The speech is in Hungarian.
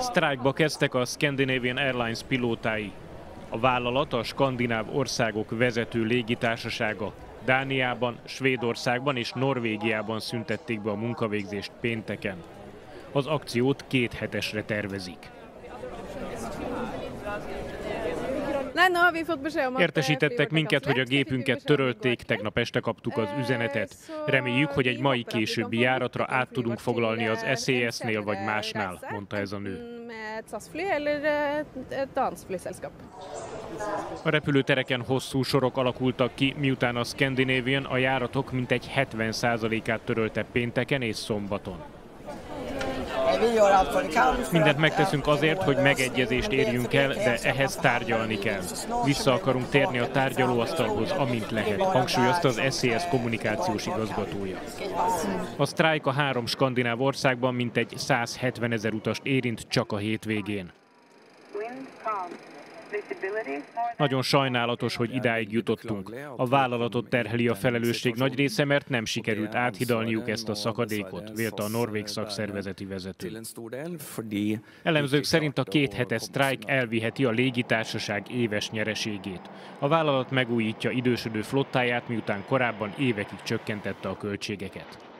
Sztrájkba kezdtek a Scandinavian Airlines pilótái. A vállalat a skandináv országok vezető légitársasága. Dániában, Svédországban és Norvégiában szüntették be a munkavégzést pénteken. Az akciót két hetesre tervezik. Értesítettek minket, hogy a gépünket törölték, tegnap este kaptuk az üzenetet. Reméljük, hogy egy mai későbbi járatra át tudunk foglalni az SES-nél vagy másnál, mondta ez a nő. A repülőtereken hosszú sorok alakultak ki, miután a Scandinavian a járatok mintegy 70%-át törölte pénteken és szombaton. Mindent megteszünk azért, hogy megegyezést érjünk el, de ehhez tárgyalni kell. Vissza akarunk térni a tárgyalóasztalhoz, amint lehet, hangsúlyozta az SZSZ kommunikációs igazgatója. A sztrájk a három skandináv országban mintegy 170 ezer utast érint csak a hétvégén. Nagyon sajnálatos, hogy idáig jutottunk. A vállalatot terheli a felelősség nagy része, mert nem sikerült áthidalniuk ezt a szakadékot, vélte a norvég szakszervezeti vezető. Elemzők szerint a két hetes sztrájk elviheti a légitársaság éves nyereségét. A vállalat megújítja idősödő flottáját, miután korábban évekig csökkentette a költségeket.